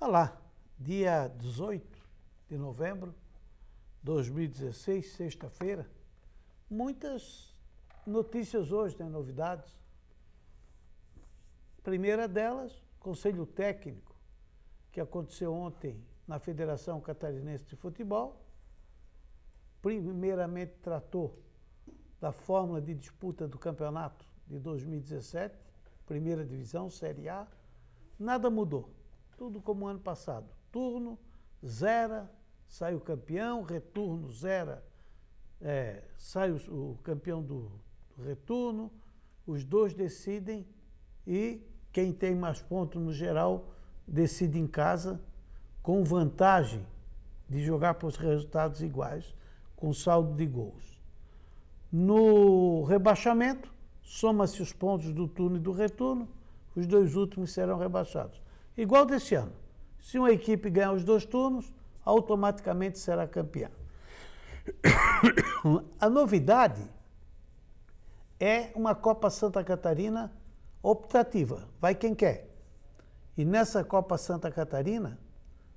Olá, dia 18 de novembro de 2016, sexta-feira. Muitas notícias hoje, né? novidades. Primeira delas, Conselho Técnico, que aconteceu ontem na Federação Catarinense de Futebol. Primeiramente tratou da fórmula de disputa do campeonato de 2017, primeira divisão, Série A. Nada mudou, tudo como ano passado. Turno, zera, sai o campeão, retorno, zera, é, sai o, o campeão do, do retorno, os dois decidem e quem tem mais pontos no geral decide em casa com vantagem de jogar para os resultados iguais, com saldo de gols. No rebaixamento, soma-se os pontos do turno e do retorno, os dois últimos serão rebaixados. Igual desse ano. Se uma equipe ganhar os dois turnos, automaticamente será campeã. A novidade é uma Copa Santa Catarina optativa, vai quem quer. E nessa Copa Santa Catarina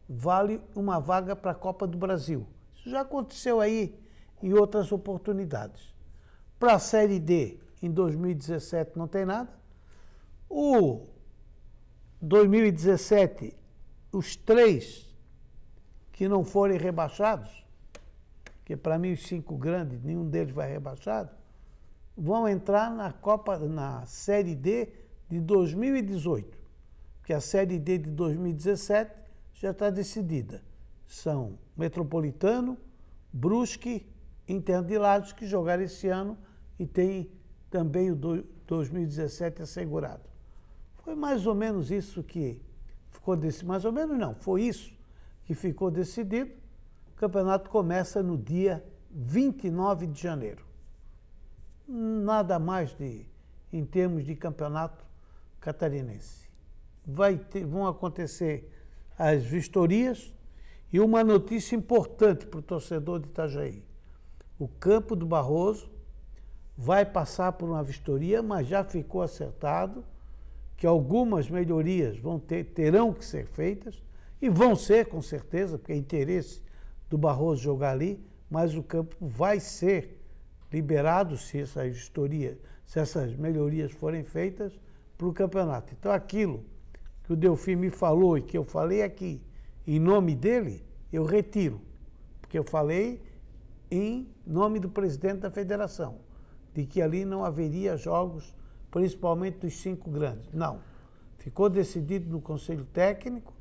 vale uma vaga para a Copa do Brasil. Isso já aconteceu aí em outras oportunidades. Para a Série D, em 2017 não tem nada. O 2017, os três que não forem rebaixados, que para mim os cinco grandes, nenhum deles vai rebaixado, vão entrar na Copa, na Série D de 2018. Porque a Série D de 2017 já está decidida. São Metropolitano, Brusque, Inter de Lages, que jogaram esse ano e tem também o 2017 assegurado. Foi mais ou menos isso que ficou decidido. Mais ou menos não, foi isso que ficou decidido. O campeonato começa no dia 29 de janeiro. Nada mais de em termos de campeonato catarinense. Vai ter, vão acontecer as vistorias e uma notícia importante para o torcedor de Itajaí. O campo do Barroso vai passar por uma vistoria, mas já ficou acertado que algumas melhorias vão ter, terão que ser feitas e vão ser com certeza, porque é interesse do Barroso jogar ali, mas o campo vai ser liberado se essa vistoria, se essas melhorias forem feitas para o campeonato. Então aquilo que o Delfim me falou e que eu falei aqui em nome dele, eu retiro, porque eu falei em nome do presidente da federação, de que ali não haveria jogos principalmente dos cinco grandes. Não. Ficou decidido no Conselho Técnico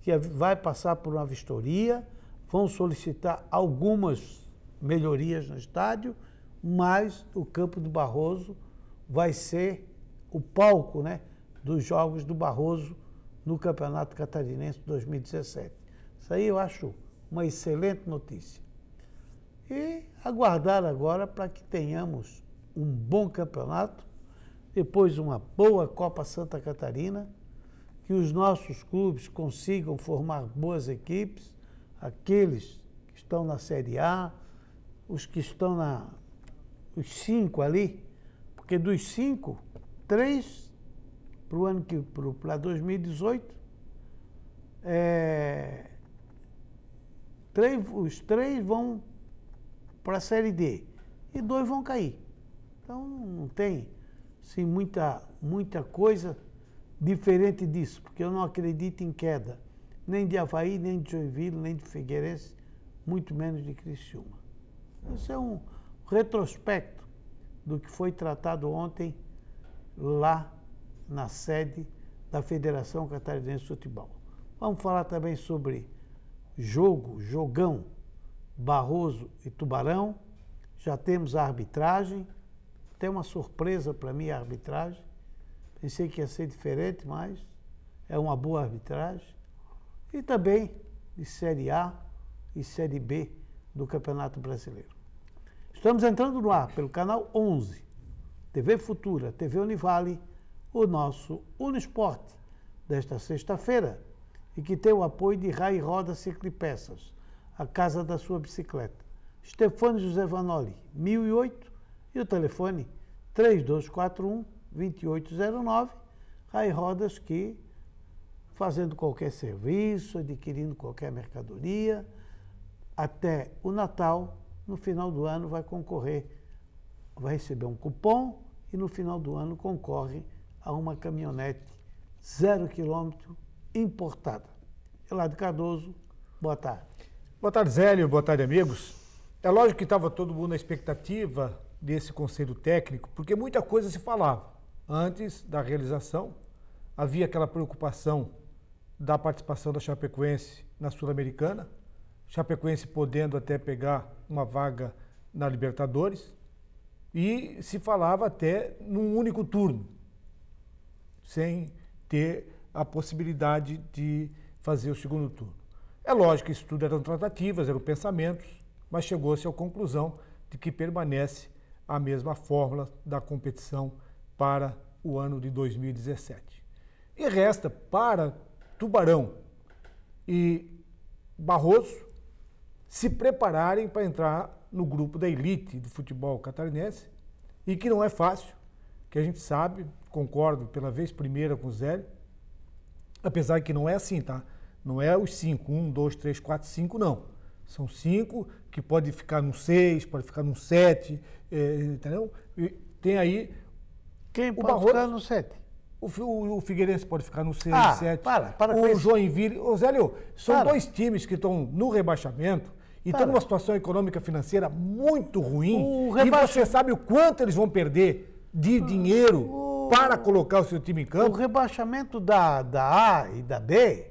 que vai passar por uma vistoria, vão solicitar algumas melhorias no estádio, mas o campo do Barroso vai ser o palco né, dos jogos do Barroso no Campeonato Catarinense 2017. Isso aí eu acho uma excelente notícia. E aguardar agora para que tenhamos um bom campeonato depois uma boa Copa Santa Catarina, que os nossos clubes consigam formar boas equipes, aqueles que estão na Série A, os que estão na. os cinco ali, porque dos cinco, três para o ano que. para 2018, é, três, os três vão para a Série D e dois vão cair. Então não tem sim, muita, muita coisa diferente disso, porque eu não acredito em queda, nem de Havaí, nem de Joinville, nem de Figueirense, muito menos de Criciúma. Esse é um retrospecto do que foi tratado ontem lá na sede da Federação Catarinense de Futebol. Vamos falar também sobre jogo, jogão, Barroso e Tubarão. Já temos a arbitragem, tem uma surpresa para mim a arbitragem. Pensei que ia ser diferente, mas é uma boa arbitragem. E também de Série A e Série B do Campeonato Brasileiro. Estamos entrando no ar pelo canal 11, TV Futura, TV Univale, o nosso Unisporte desta sexta-feira e que tem o apoio de Rai Roda Ciclipeças, a casa da sua bicicleta. Stefano José Vanoli, 1008, e o telefone 3241 2809. Rai Rodas que, fazendo qualquer serviço, adquirindo qualquer mercadoria, até o Natal, no final do ano, vai concorrer, vai receber um cupom e no final do ano concorre a uma caminhonete zero quilômetro importada. Elado Cardoso, boa tarde. Boa tarde, Zélio. Boa tarde, amigos. É lógico que estava todo mundo na expectativa desse conselho técnico, porque muita coisa se falava. Antes da realização, havia aquela preocupação da participação da Chapecoense na Sul-Americana, Chapecoense podendo até pegar uma vaga na Libertadores, e se falava até num único turno, sem ter a possibilidade de fazer o segundo turno. É lógico que isso tudo eram tratativas, eram pensamentos, mas chegou-se à conclusão de que permanece a mesma fórmula da competição para o ano de 2017. E resta para Tubarão e Barroso se prepararem para entrar no grupo da elite do futebol catarinense e que não é fácil, que a gente sabe, concordo pela vez primeira com o Zé, apesar que não é assim, tá? Não é os cinco, um, dois, três, quatro, cinco, não. São cinco que pode ficar no seis, pode ficar no sete, é, entendeu? E tem aí. Quem pode Barroso, ficar no sete? O, o, o, Figueirense pode ficar no seis, ah, sete. Para, para o Joinville. Ô, Zélio, são para. dois times que estão no rebaixamento e estão numa situação econômica financeira muito ruim. Rebaixa... E você sabe o quanto eles vão perder de dinheiro o... para colocar o seu time em campo? O rebaixamento da, da A e da B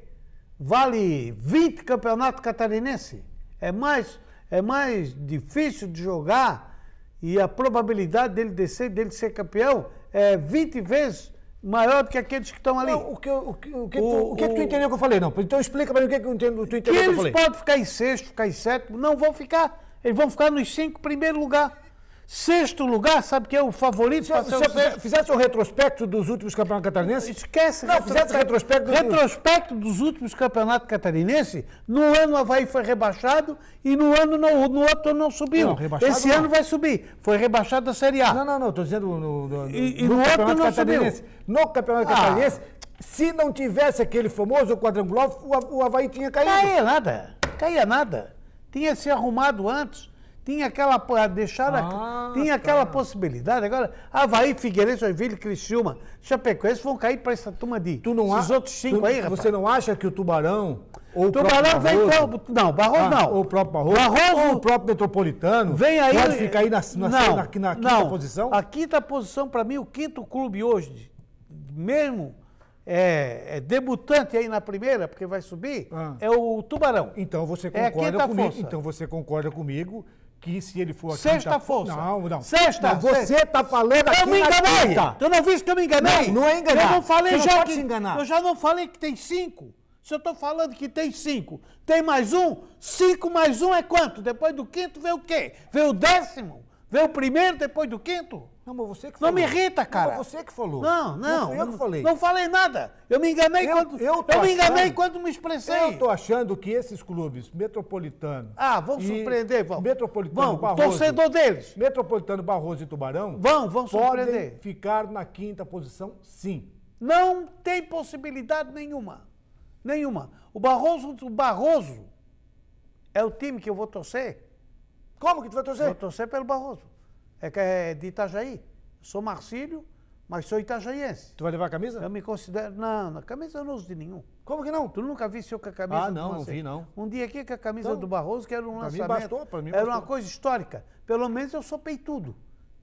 vale 20 campeonatos catarinense. É mais, é mais difícil de jogar e a probabilidade dele descer, dele ser campeão é 20 vezes maior do que aqueles que estão ali. Não, o que, o, que, o, que, o, tu, o que, tu entendeu que eu falei? Não, então explica para mim o que, que, tu entendeu que, eu falei. Eles podem ficar em sexto, ficar em sétimo, não vão ficar. Eles vão ficar nos cinco primeiro lugar. Sexto lugar, sabe que é o favorito? Se, se fizesse um retrospecto dos últimos campeonatos catarinenses? Esquece. Não, fizesse retrospecto. Retrospecto dos últimos campeonatos catarinenses, no ano o Havaí foi rebaixado e no ano no, no outro não subiu. Não, Esse não. ano vai subir. Foi rebaixado da Série A. Não, não, não, estou dizendo no, no, e, no, no outro não subiu. No campeonato ah. catarinense, se não tivesse aquele famoso quadrangular, o, o Havaí tinha caído. Caía nada. Caía nada. Tinha se arrumado antes. Tinha aquela, deixar ah, tinha tá. aquela possibilidade. Agora, Havaí, Figueirense, Joinville, Criciúma, Chapecoense vão cair para essa turma de. Tu não esses outros cinco tu, aí, rapaz. Você não acha que o Tubarão ou Tubarão vem com. Não, Barroso ah, não. Ou o próprio Barroso. Barroso ou o próprio Metropolitano. Vem aí. Pode ficar aí na, na, não, na, na quinta não. posição? A quinta posição, para mim, o quinto clube hoje, mesmo é, é, debutante aí na primeira, porque vai subir, ah. é o Tubarão. Então você é concorda é comigo. Força. Então você concorda comigo que se ele for aqui. Sexta força. Não, não. Sexta. Não, você está falando aqui. Eu me enganei. Tu não viste que eu me enganei? Não, não é enganar. Eu não falei você já. Não que, enganar. Eu já não falei que tem cinco. Se eu estou falando que tem cinco, tem mais um, cinco mais um é quanto? Depois do quinto vê o quê? Vê o décimo? Vê o primeiro depois do quinto? Não, mas você que falou. Não me irrita, cara. Não, você que falou. Não, não. Não eu que falei. Não falei nada. Eu me enganei eu, quando. Eu, eu me enganei achando, quando me expressei. Eu estou achando que esses clubes, Metropolitano. Ah, vão surpreender, vão. Metropolitano vão, Barroso. Torcedor deles. Metropolitano Barroso e Tubarão. Vão, vão surpreender. Podem ficar na quinta posição, sim. Não tem possibilidade nenhuma. Nenhuma. O Barroso, o Barroso é o time que eu vou torcer. Como que tu vai torcer? Vou torcer pelo Barroso é que é de Itajaí. Sou Marcílio, mas sou itajaiense. Tu vai levar a camisa? Eu me considero. Não, na camisa eu não uso de nenhum. Como que não? Tu nunca vi seu com a camisa Ah, não, não vi, não. Um dia aqui com a camisa então, do Barroso, que era um pra lançamento. Mim bastou, pra mim bastou. Era uma coisa histórica. Pelo menos eu sou peitudo.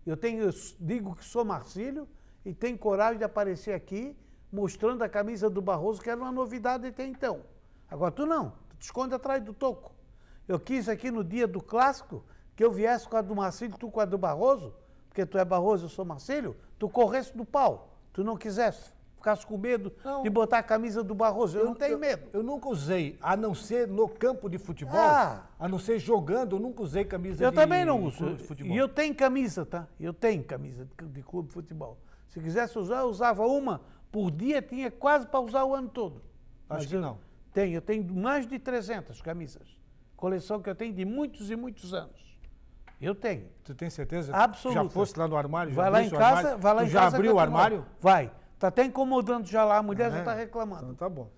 Eu tenho, eu digo que sou Marcílio e tenho coragem de aparecer aqui mostrando a camisa do Barroso, que era uma novidade até então. Agora tu não, tu te esconde atrás do toco. Eu quis aqui no dia do clássico que eu viesse com a do Marcílio, tu com a do Barroso, porque tu é Barroso, eu sou Marcílio, tu corresse do pau, tu não quisesse. Ficasse com medo não. de botar a camisa do Barroso. Eu, eu não tenho eu, medo. Eu nunca usei, a não ser no campo de futebol, ah. a não ser jogando, eu nunca usei camisa eu de Eu também não uso. E eu tenho camisa, tá? Eu tenho camisa de, de clube de futebol. Se quisesse usar, eu usava uma por dia, tinha quase para usar o ano todo. Acho Mas que não. Tenho, eu tenho mais de 300 camisas. Coleção que eu tenho de muitos e muitos anos. Eu tenho. Tu tem certeza? Absoluta. Já fosse lá no armário? Vai lá em casa, armário? vai lá tu em já casa. abriu que o eu armário? Vai. Tá até incomodando já lá, a mulher já É? está reclamando. Então tá bom.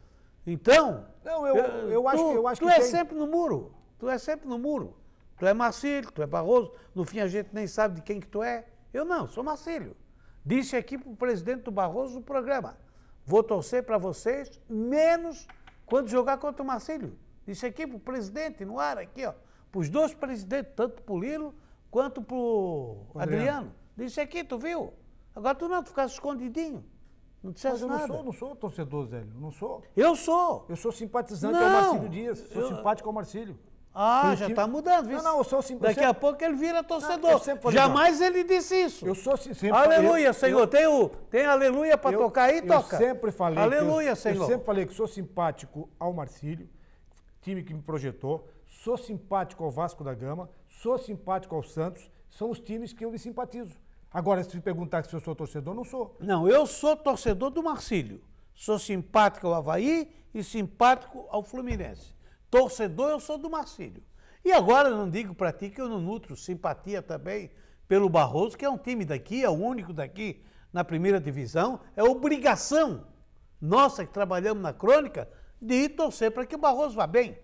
Então. Não, eu, eu, acho, tu, que- eu acho tu que é tem. sempre no muro. Tu é sempre no muro. Tu é Marcílio, tu é Barroso. No fim a gente nem sabe de quem que tu é. Eu não, sou Marcílio. Disse aqui pro presidente do Barroso no programa. Vou torcer para vocês, menos quando jogar contra o Marcílio. Disse aqui pro presidente, no ar, aqui, ó. Pros dois presidentes, tanto pro Lilo quanto pro Adriano. Adriano. Disse aqui, tu viu? Agora tu não, tu ficasse escondidinho. Não Mas dissesse eu não nada. sou, não sou torcedor, Zélio. Não sou. Eu sou. Eu sou simpatizante Não, ao Marcílio Dias. Sou eu- simpático ao Marcílio. Ah, já está mudando, viu? Não, não, eu sou sim- Daqui sempre- a pouco ele vira torcedor. falei, Jamais ele disse isso. Eu sou sempre Aleluia, eu- Senhor. eu- tem, o, tem aleluia para tocar aí? Toca. Eu sempre falei. Aleluia, Senhor. Eu sempre falei que sou simpático ao Marcílio, time que me projetou. Sou simpático ao Vasco da Gama. Sou simpático ao Santos. São os times que eu me simpatizo. Agora, se me perguntar se eu sou torcedor, não sou. Não, eu sou torcedor do Marcílio. Sou simpático ao Havaí e simpático ao Fluminense. Torcedor eu sou do Marcílio. E agora não digo para ti que eu não nutro simpatia também pelo Barroso, que é um time daqui, é o único daqui na primeira divisão. É obrigação nossa que trabalhamos na crônica de torcer para que o Barroso vá bem.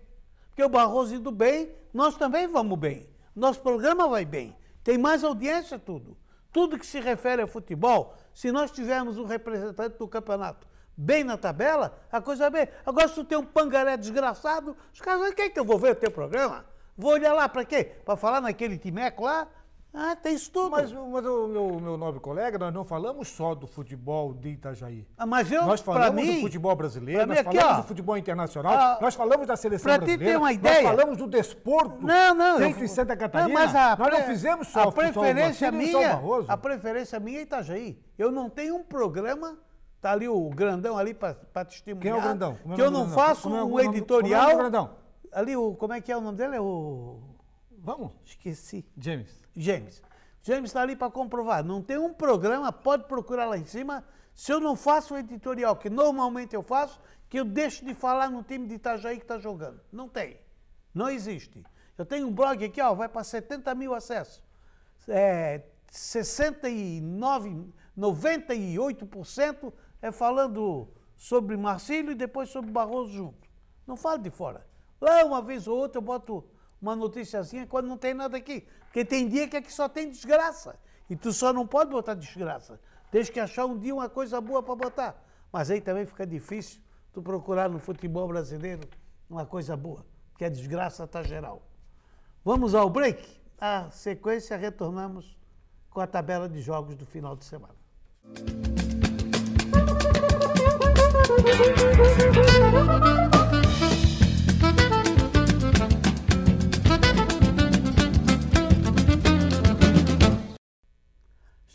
Porque o Barroso indo bem, nós também vamos bem. Nosso programa vai bem. Tem mais audiência, tudo. Tudo que se refere a futebol, se nós tivermos um representante do campeonato bem na tabela, a coisa vai bem. Agora, se tu tem um pangaré desgraçado, os caras quem que eu vou ver o teu programa? Vou olhar lá para quê? Para falar naquele timeco lá? Ah, tem isso tudo. Mas, mas o meu, meu nobre colega, nós não falamos só do futebol de Itajaí. Ah, mas eu, Nós falamos mim, do futebol brasileiro, nós aqui, falamos ó. do futebol internacional, Ah, nós falamos da seleção pra ti brasileira, ter uma ideia- nós falamos do desporto Não, não. feito eu- em Santa Catarina. Não, mas a nós não fizemos só a preferência minha, a preferência minha é Itajaí. Eu não tenho um programa, tá ali o grandão ali para testemunhar. Quem é o grandão? Como é que eu não grandão? faço Como é um editorial. como é o do grandão? Ali o como é que é o nome dele? É o Vamos, esqueci. James. James. James está ali para comprovar. Não tem um programa, pode procurar lá em cima. Se eu não faço o editorial, que normalmente eu faço, que eu deixo de falar no time de Itajaí que está jogando. Não tem. Não existe. Eu tenho um blog aqui, ó, vai para 70 mil acessos. É, 69, 98% é falando sobre Marcílio e depois sobre Barroso junto. Não falo de fora. Lá uma vez ou outra eu boto uma noticiazinha quando não tem nada aqui. Porque tem dia que aqui só tem desgraça. E tu só não pode botar desgraça. Tens que achar um dia uma coisa boa para botar. Mas aí também fica difícil tu procurar no futebol brasileiro uma coisa boa. Porque a desgraça está geral. Vamos ao break. A sequência retornamos com a tabela de jogos do final de semana.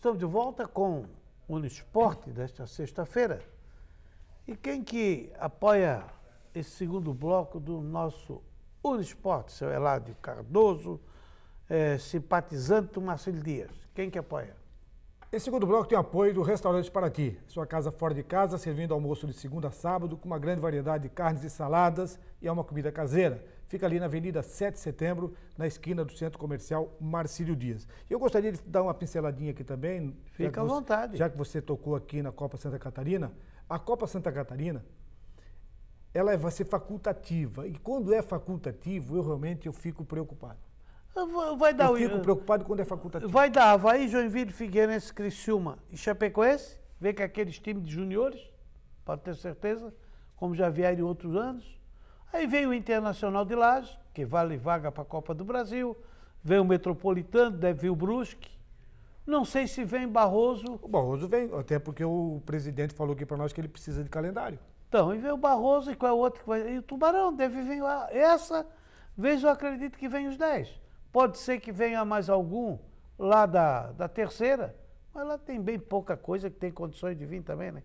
Estamos de volta com o Esporte desta sexta-feira. E quem que apoia esse segundo bloco do nosso Unisport, seu Eladio Cardoso, eh, simpatizante Marcelo Dias? Quem que apoia? Esse segundo bloco tem apoio do Restaurante Paraty, sua casa fora de casa, servindo almoço de segunda a sábado, com uma grande variedade de carnes e saladas e é uma comida caseira. Fica ali na Avenida 7 de Setembro, na esquina do Centro Comercial Marcílio Dias. Eu gostaria de dar uma pinceladinha aqui também. Fica à você- vontade. Já que você tocou aqui na Copa Santa Catarina, a Copa Santa Catarina, ela é- vai ser facultativa. E quando é facultativo, eu realmente eu fico preocupado. Vai dar Eu o- fico preocupado quando é facultativo. Vai dar Havaí, Joinville, Figueirense, Criciúma e Chapecoense. Vê que aqueles times de juniores, pode ter certeza, como já vieram em outros anos. Aí vem o Internacional de Lages, que vale vaga para a Copa do Brasil. Vem o Metropolitano, deve vir o Brusque. Não sei se vem Barroso. O Barroso vem, até porque o presidente falou aqui para nós que ele precisa de calendário. Então, e vem o Barroso e qual é o outro que vai. E o Tubarão deve vir lá. Essa vez eu acredito que vem os 10. Pode ser que venha mais algum lá da, da terceira, mas lá tem bem pouca coisa que tem condições de vir também, né?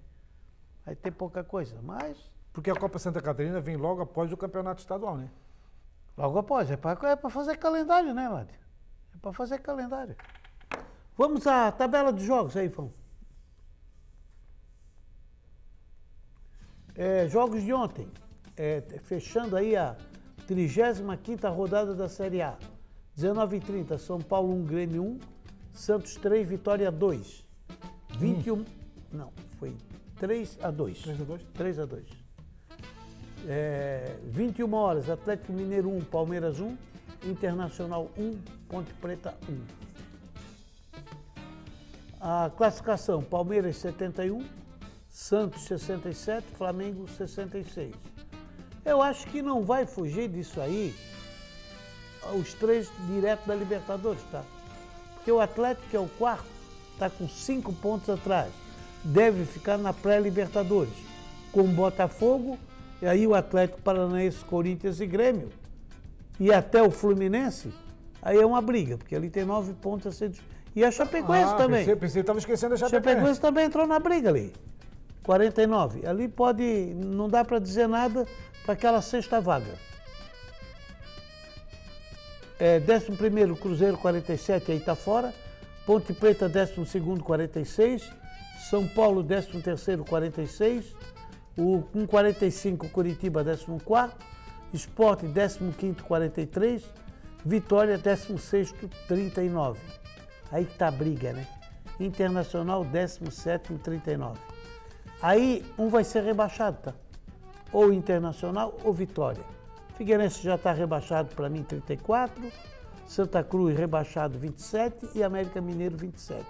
Aí tem pouca coisa, mas Porque a Copa Santa Catarina vem logo após o campeonato estadual, né? logo após. É para é pra fazer calendário, né, Ládio? É para fazer calendário. Vamos à tabela de jogos aí, Fão. É, jogos de ontem. É, fechando aí a 35ª rodada da Série A. 19h30, São Paulo 1, Grêmio 1, Santos 3, Vitória 2. 21. Não, foi 3 a 2. 3 a 2? 3 a 2. É, 21 horas, Atlético Mineiro 1, Palmeiras 1, Internacional 1, Ponte Preta 1. A classificação, Palmeiras 71, Santos 67, Flamengo 66. Eu acho que não vai fugir disso aí os três direto da Libertadores, tá? Porque o Atlético, que é o quarto, está com cinco pontos atrás. Deve ficar na pré-Libertadores. Com o Botafogo, e aí o Atlético Paranaense, Corinthians e Grêmio. E até o Fluminense, aí é uma briga, porque ali tem nove pontos a ser. E a Chapecoense Ah, também. Pensei, pensei estava esquecendo a Chapecoense. Chapecoense também entrou na briga ali. 49. Ali pode. Não dá para dizer nada para aquela sexta vaga. É, 11 Cruzeiro 47, aí está fora. Ponte Preta 12 46. São Paulo 13 46. O, com 45 Curitiba 14. Esporte 15 43. Vitória 16 39. Aí que tá a briga, né? Internacional 17 39. Aí um vai ser rebaixado, tá? Ou Internacional ou Vitória. Figueirense já está rebaixado para mim 34, Santa Cruz rebaixado 27 e América Mineiro 27.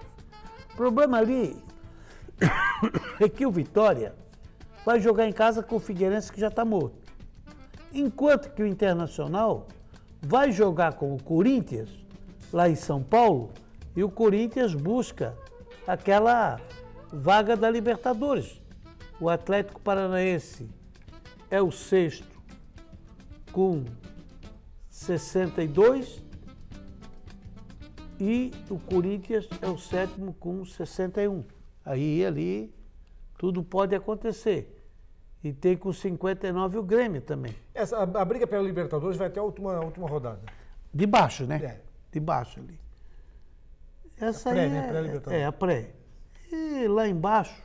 O problema ali é que o Vitória vai jogar em casa com o Figueirense que já está morto. Enquanto que o Internacional vai jogar com o Corinthians lá em São Paulo e o Corinthians busca aquela vaga da Libertadores. O Atlético Paranaense é o sexto com 62 e o Corinthians é o sétimo com 61. Aí ali tudo pode acontecer. E tem com 59 o Grêmio também. Essa, a, a briga pela Libertadores vai até a última, a última rodada. De baixo, né? É. De baixo ali. Essa A pré, aí né? é, Pré-Libertadores. é a pré. E lá embaixo,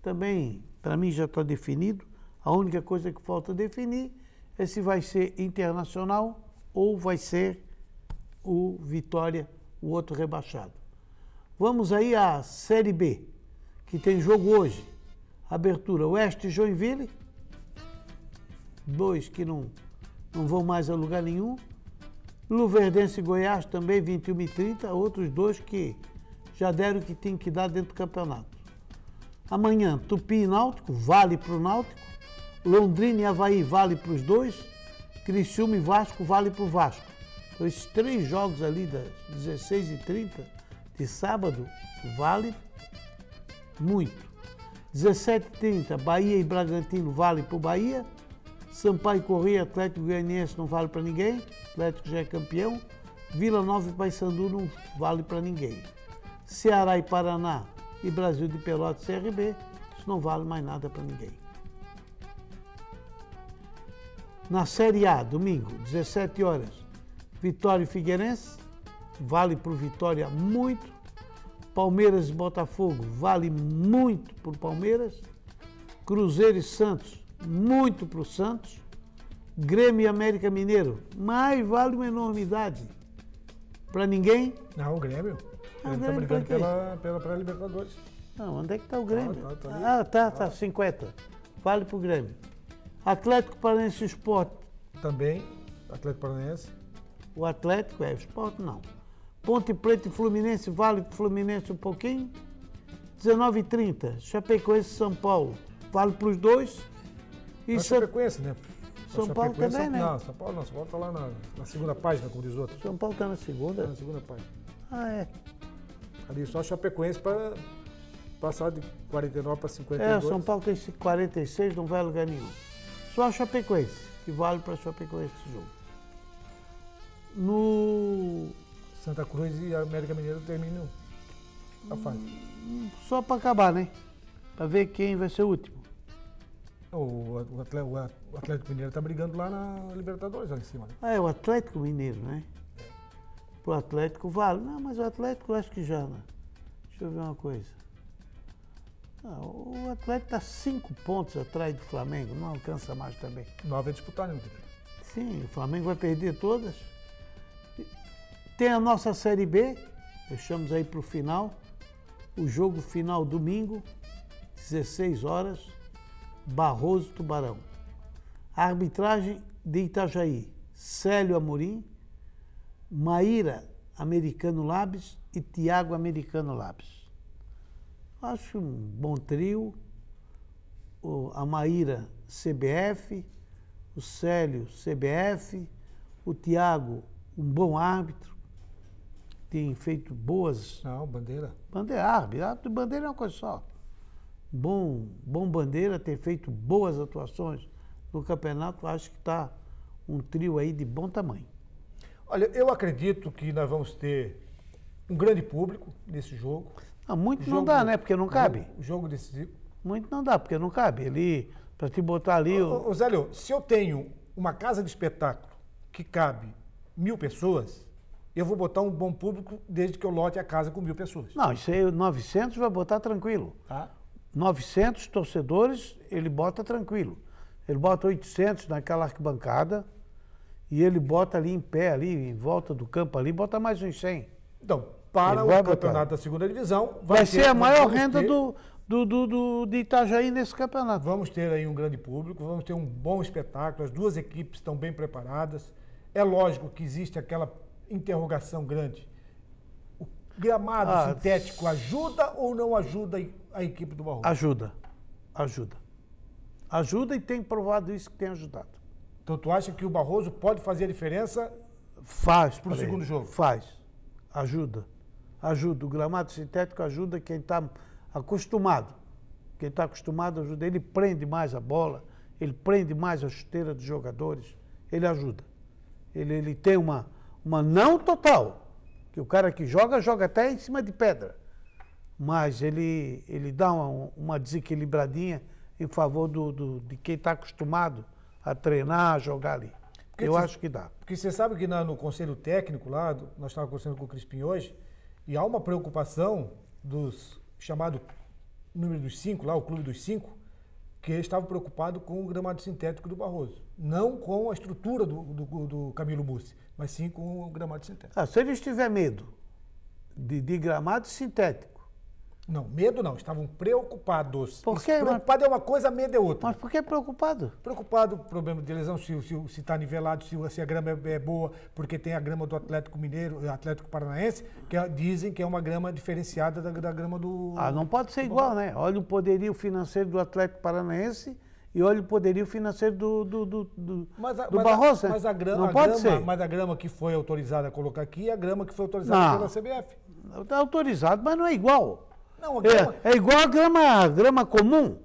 também, para mim já está definido. A única coisa que falta definir é se vai ser internacional ou vai ser o Vitória, o outro rebaixado. Vamos aí à Série B, que tem jogo hoje. Abertura Oeste e Joinville, dois que não, não vão mais a lugar nenhum. Luverdense e Goiás também, 21 e 30, outros dois que já deram o que tem que dar dentro do campeonato. Amanhã, Tupi e Náutico, vale para o Náutico. Londrina e Havaí, vale para os dois. Criciúma e Vasco, vale para o Vasco. Então, esses três jogos ali, das 16 e 30 de sábado, vale muito. 17 e 30, Bahia e Bragantino, vale para o Bahia. Sampaio Correia, Atlético Goianiense não vale para ninguém. Atlético já é campeão. Vila Nova e Paysandu não vale para ninguém. Ceará e Paraná e Brasil de Pelotas e CRB, isso não vale mais nada para ninguém. Na Série A, domingo, 17 horas, Vitória e Figueirense, vale para o Vitória muito. Palmeiras e Botafogo, vale muito para o Palmeiras. Cruzeiro e Santos, muito para o Santos. Grêmio e América Mineiro, mais vale uma enormidade. Para ninguém. Não, o Grêmio. Ah, o Ele está Grêmio brigando pela, pela pré-Libertadores. Não, onde é que está o Grêmio? tá, tá ali. ah, tá, tá, 50. Vale para o Grêmio. Atlético Paranaense e Sport. Também, Atlético Paranaense. O Atlético é, o Sport não. Ponte Preta e Fluminense, vale para o Fluminense um pouquinho. 19 e 30, Chapecoense e São Paulo, vale para os dois. E Mas Sa- Chapecoense, né? São Paulo Chapecoense- também, né? Não, São Paulo não. São Paulo está lá na, na segunda página, como diz outro. São Paulo está na Tá segunda. na segunda página. Ah, é. Ali só Chapecoense para passar de 49 para É, 52. São Paulo tem esse 46, não vai a lugar nenhum. Só a Chapecoense, que vale para a Chapecoense esse jogo. No. Santa Cruz e América Mineiro terminam a fase. Só para acabar, né? Para ver quem vai ser o último. O, Atlético Mineiro está brigando lá na Libertadores, lá em cima. né? Ah, é o Atlético Mineiro, né? Pro Atlético vale. Não, mas o Atlético eu acho que já, né? Deixa eu ver uma coisa. Ah, o Atlético está cinco pontos atrás do Flamengo, não alcança mais também. Nove é disputar, né, querido? Sim, o Flamengo vai perder todas. tem a nossa Série B, deixamos aí para o final. O jogo final domingo, 16 horas, Barroso Tubarão. A arbitragem de Itajaí, Célio Amorim, Maíra Americano Labs e Tiago Americano Labs. Acho um bom trio. O, a Maíra CBF, o Célio CBF, o Tiago um bom árbitro, tem feito boas. Não, bandeira. Bandeira, árbitro, e bandeira é uma coisa só. Bom, bom bandeira, ter feito boas atuações no campeonato, acho que está um trio aí de bom tamanho. Olha, eu acredito que nós vamos ter um grande público nesse jogo. Não, muito jogo, não dá, né? Porque não cabe. Jogo, decisivo. Muito não dá, porque não cabe. Ele, para te botar ali. Ô, ô, Zélio, se eu tenho uma casa de espetáculo que cabe mil pessoas, eu vou botar um bom público desde que eu lote a casa com mil pessoas. Não, isso aí 900 vai botar tranquilo. Tá? 900 torcedores, ele bota tranquilo. Ele bota 800 naquela arquibancada e ele bota ali em pé, ali em volta do campo ali, bota mais uns 100. Então, para o vai campeonato da segunda divisão, Vai, ter- ser a maior renda ter- do, do, do, do- de Itajaí nesse campeonato. Vamos ter aí um grande público, vamos ter um bom espetáculo, as duas equipes estão bem preparadas. É lógico que existe aquela interrogação grande. O gramado Ah, sintético ajuda ou não ajuda a equipe do Barroso? Ajuda, ajuda. Ajuda e tem provado isso que tem ajudado. Então tu acha que o Barroso pode fazer a diferença? Faz Pro pra segundo jogo. Faz. Ajuda. Ajuda. O gramado sintético ajuda quem está acostumado. Quem está acostumado ajuda. Ele prende mais a bola, ele prende mais a chuteira dos jogadores, ele ajuda. Ele, ele tem uma, uma não total, que o cara que joga, joga até em cima de pedra. Mas ele, ele dá uma, uma desequilibradinha em favor do, do- de quem está acostumado a treinar, a jogar ali. Porque Eu se- acho que dá. Porque você sabe que na- no conselho técnico lá, nós estávamos conversando com o Crispim hoje, e há uma preocupação dos chamado número dos cinco, lá, o clube dos cinco, que eles estavam preocupados com o gramado sintético do Barroso. Não com a estrutura do, do, do Camilo Bussi, mas sim com o gramado sintético. Ah, se eles tiver medo de, de gramado sintético, Não, medo não, estavam preocupados. Por quê? Preocupado é uma coisa, medo é outra. mas por que preocupado? Preocupado com o problema de lesão, se está tá nivelado, se, se a grama é, é boa, porque tem a grama do Atlético Mineiro, Atlético Paranaense, que é- dizem que é uma grama diferenciada da, da grama do. Ah, não pode ser igual, né? Olha o poderio financeiro do Atlético Paranaense e olha o poderio financeiro do, do, do, do, Mas a, do mas Barroso, a, né? mas a grama, não pode grama- ser. mas a grama que foi autorizada a colocar aqui é a grama que foi autorizada Não. pela CBF. Está autorizado, mas não é igual. Não, a grama. É, é igual a grama, grama comum.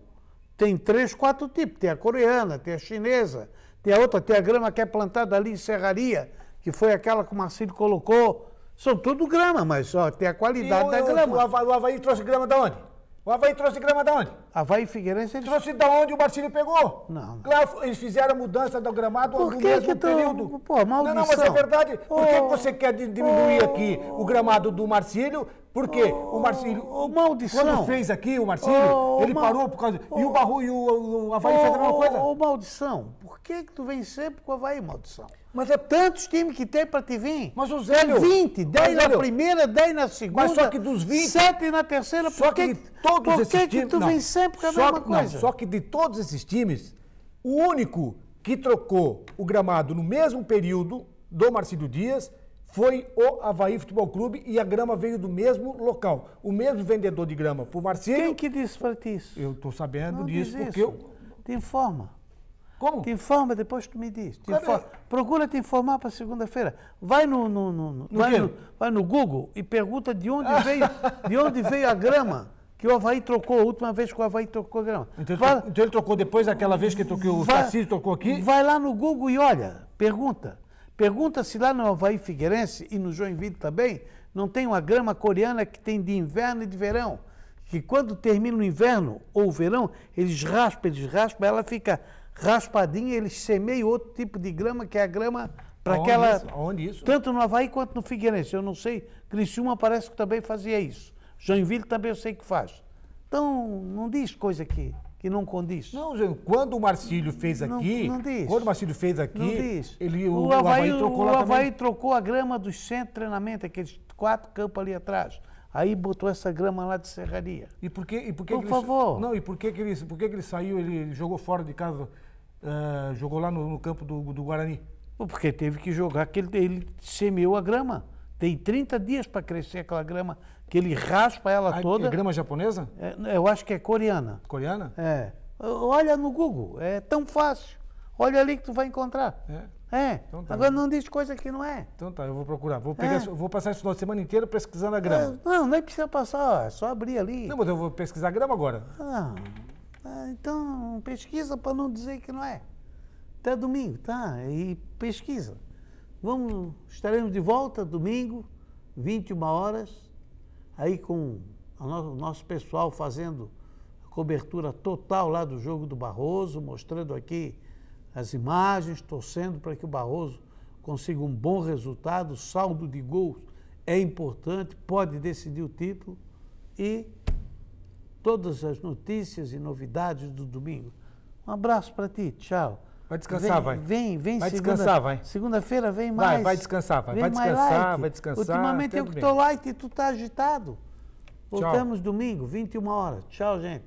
Tem três, quatro tipos. Tem a coreana, tem a chinesa, tem a outra, tem a grama que é plantada ali em serraria, que foi aquela que o Marcílio colocou. São tudo grama, mas só tem a E qualidade o, da o- grama. o Havaí, o Havaí trouxe grama da onde? O Havaí trouxe grama da onde? Havaí e Figueirense, eles Trouxe da onde o Marcílio pegou. Não. Claro, eles fizeram a mudança do gramado Por no que mesmo que tu- período. pô, não, não, mas é maldição. verdade. Por que você quer di- diminuir ô, aqui o gramado do Marcílio? Porque o Marcílio, ô, maldição. quando fez aqui o Marcílio, Ô, ele mal- parou por causa... E o Barro e o, o Havaí fez a mesma coisa. ô, maldição, por que que tu vem sempre com o Havaí, maldição? Mas é Tantos times que tem pra te vir. Mas o Zélio- Tem 20, 10 Mas, na Zélio, primeira, 10 na segunda. só que dos 20 7 na terceira. Só por que que, de todos por esses que que times... tu não. vem sempre com a Só mesma que- não, coisa? só que de todos esses times, o único que trocou o gramado no mesmo período do Marcílio Dias foi o Havaí Futebol Clube e a grama veio do mesmo local. O mesmo vendedor de grama pro Marcílio. Quem que disse pra ti isso? Eu tô sabendo Não disso porque isso. eu. Te informa. Como? Te informa, depois tu me diz. Te informa. Procura te informar para segunda-feira. Vai no, no, no- no- vai, no, vai no Google e pergunta de onde veio, de onde veio a grama que o Havaí trocou a última vez que o Havaí trocou grama. Então, ele Vai- trocou- então ele trocou depois daquela vez que trocou, o Vai- Tarcísio tocou aqui? Vai lá no Google e olha, pergunta. Pergunta se lá no Havaí Figueirense e no Joinville também não tem uma grama coreana que tem de inverno e de verão. Que quando termina o inverno ou o verão, eles raspam, eles raspam, ela fica raspadinha, eles semeiam outro tipo de grama, que é a grama para aquela. isso? Aonde isso? Tanto no Havaí quanto no Figueirense. Eu não sei. Criciúma parece que também fazia isso. Joinville também eu sei que faz. Então, não diz coisa que, que não condiz. Não, quando o Marcílio fez Não- aqui, não diz. quando o Marcílio fez aqui, Não diz. ele, o, o, o Havaí, trocou o Havaí trocou a grama dos centros de treinamento, aqueles quatro campos ali atrás. Aí botou essa grama lá de serraria. E por que, e por que Por que ele, favor. Não, e por que, que, ele, por que, que ele saiu, ele, ele jogou fora de casa, ah, jogou lá no, no campo do, do Guarani? Porque teve que jogar, que ele, ele semeou a grama. Tem 30 dias para crescer aquela grama, que ele raspa ela A, toda. é grama japonesa? É, eu acho que é coreana. Coreana? É. Olha no Google, é tão fácil. Olha ali que tu vai encontrar. É. É. Então tá Agora não diz coisa que não é. Então tá, eu vou procurar. Vou, pegar, É. vou passar esse final de semana inteiro pesquisando a grama. É, Não, nem precisa passar, ó, é só abrir ali. Não, mas eu vou pesquisar a grama agora. Ah, ah, então pesquisa para não dizer que não é. Até domingo, tá? E pesquisa. Vamos, estaremos de volta domingo, 21 horas, aí com o nosso pessoal fazendo a cobertura total lá do jogo do Barroso, mostrando aqui as imagens, torcendo para que o Barroso consiga um bom resultado, saldo de gols é importante, pode decidir o título e todas as notícias e novidades do domingo. Um abraço para ti, tchau. Vai descansar, vem, vai. Vem, vem. Vai segunda- descansar, vai. Segunda-feira vem Vai, mais. vai descansar, vai. vem Vai mais descansar, vai descansar, Ultimamente eu que estou light e tu tá agitado. Voltamos domingo, 21 horas. Tchau, gente.